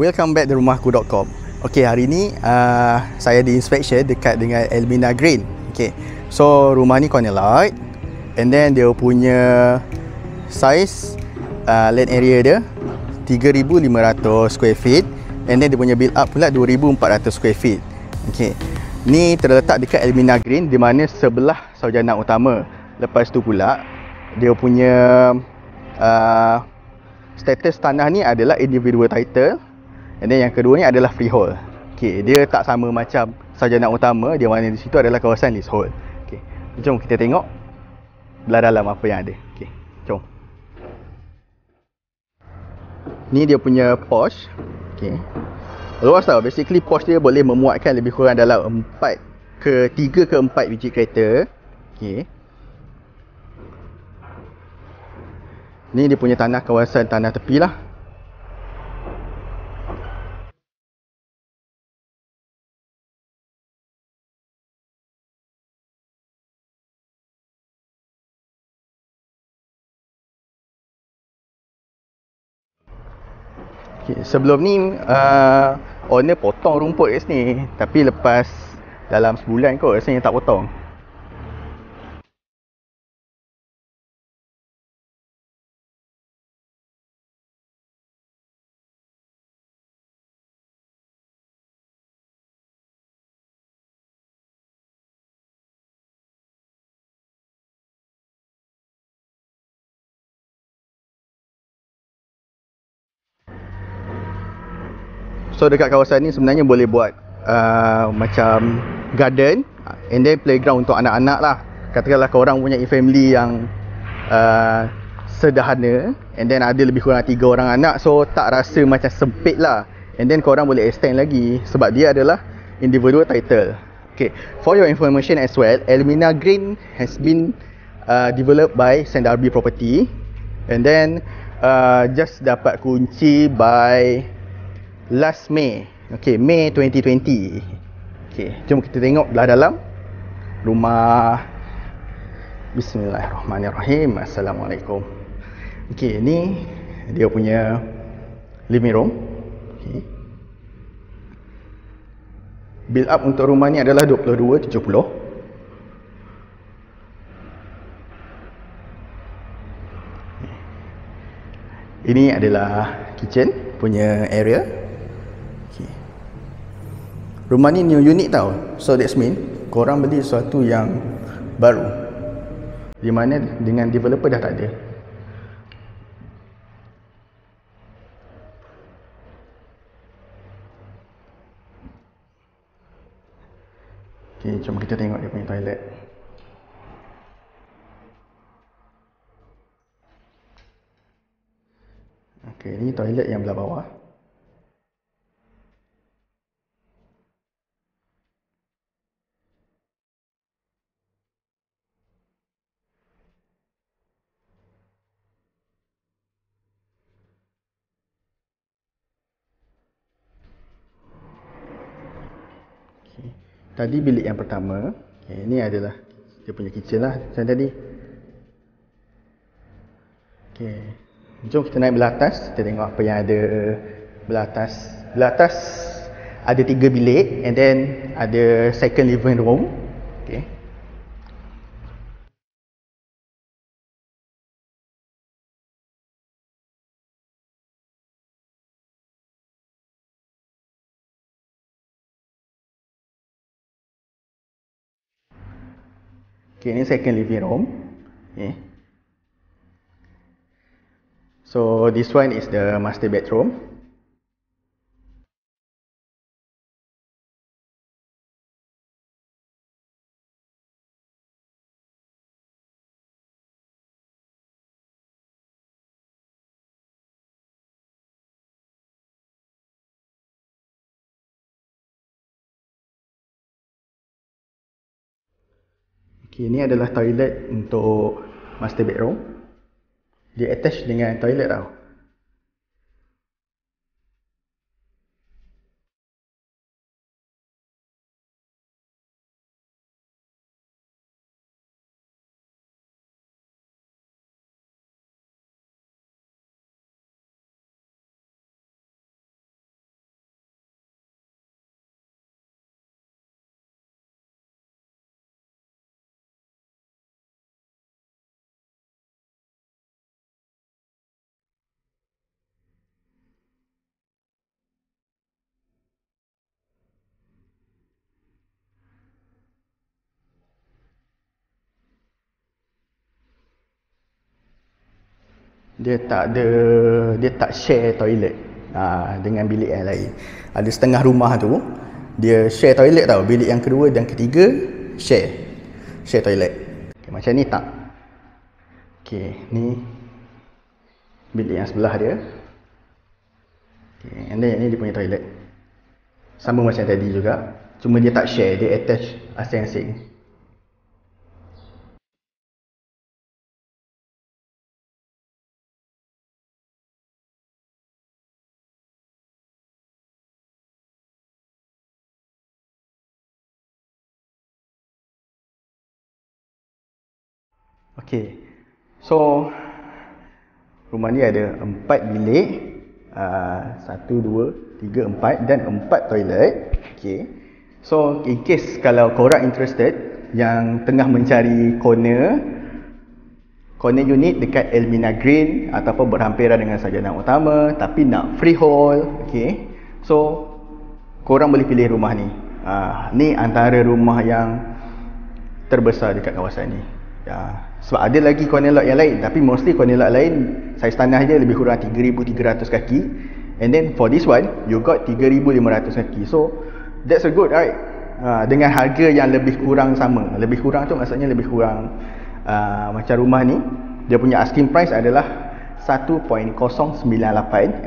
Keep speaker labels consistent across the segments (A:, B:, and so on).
A: Welcome back di rumahku.com Okay, hari ni uh, saya di inspection dekat dengan Elmina Green. Okay, so rumah ni corner lot And then dia punya size uh, land area dia 3,500 square feet And then dia punya build up pula 2,400 square feet. Okay, ni terletak dekat Elmina Green di mana sebelah sarjana utama. Lepas tu pula dia punya uh, status tanah ni adalah individual title And then yang kedua ni adalah freehold. Okey, dia tak sama macam sarjana utama, dia mana di situ adalah kawasan leasehold. Okey. Jom kita tengok belah dalam apa yang ada. Okey, jom. Ni dia punya porch. Okey. Luas tau. Basically porch dia boleh memuatkan lebih kurang dalam 4 ke 3 ke 4 biji kereta. Okey. Ni dia punya tanah kawasan tanah tepi lah. Okay, sebelum ni uh, owner potong rumput kat sini tapi lepas dalam sebulan kot rasanya tak potong. So dekat kawasan ni sebenarnya boleh buat uh, macam garden and then playground untuk anak-anak lah. Katakanlah korang punya family yang uh, sederhana and then ada lebih kurang tiga orang anak so tak rasa macam sempit lah. And then korang boleh extend lagi sebab dia adalah individual title. Okay, for your information as well, Elmina Green has been uh, developed by Sendarbi Property and then uh, just dapat kunci by last May. Okay, May 2020. Okay, jom kita tengok belah dalam rumah. Bismillahirrahmanirrahim. Assalamualaikum. Okay, ni dia punya living room. Okay. Build up untuk rumah ni adalah 2270. Ini adalah kitchen punya area. Rumah ni new unit tau. So that's mean korang beli sesuatu yang baru. Di mana dengan developer dah tak ada. Okay, jom kita tengok dia punya toilet. Okay, ni toilet yang belah bawah. Okay. Tadi bilik yang pertama. Okay, ini adalah dia punya kitchen lah macam tadi. Okay. Jom kita naik belah atas. Kita tengok apa yang ada belah atas. Belah atas ada tiga bilik and then ada second living room. Okay, ini second living room. Okay. So this one is the master bedroom. Okay, ini adalah toilet untuk master bedroom. Dia attach dengan toilet tau. Dia tak ada dia tak share toilet. Ha, dengan bilik yang lain. Ada setengah rumah tu dia share toilet tau. Bilik yang kedua dan ketiga share. Share toilet. Okay, macam ni tak? Okay, ni bilik yang sebelah dia. Okay, and then ni dia punya toilet. Sama macam tadi juga. Cuma dia tak share dia attach asing-asing Okey. So rumah ni ada empat bilik. Uh, satu, dua, tiga, empat dan empat toilet. Okey. So in case kalau korang interested yang tengah mencari corner corner unit dekat Elmina Green ataupun berhampiran dengan sarjana utama tapi nak freehold, okey. So korang boleh pilih rumah ni. Uh, ni antara rumah yang terbesar dekat kawasan ni. Ya. Sebab ada lagi corner yang lain. Tapi mostly corner lain Saiz tanah dia lebih kurang 3,300 kaki. And then for this one You got 3,500 kaki. So That's a good right? Ha, Dengan harga yang lebih kurang sama. Lebih kurang tu maksudnya lebih kurang uh, Macam rumah ni Dia punya asking price adalah 1.098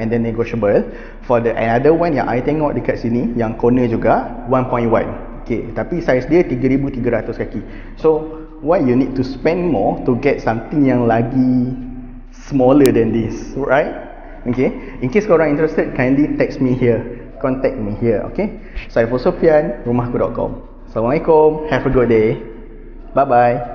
A: And then negotiable. For the another one yang I tengok dekat sini Yang corner juga 1.1 Okay Tapi saiz dia 3,300 kaki. So why you need to spend more to get something yang lagi smaller than this right? Okay. In case korang interested kindly text me here. Contact me here okay? Saiful Sofian rumahku.com Assalamualaikum. Have a good day. Bye bye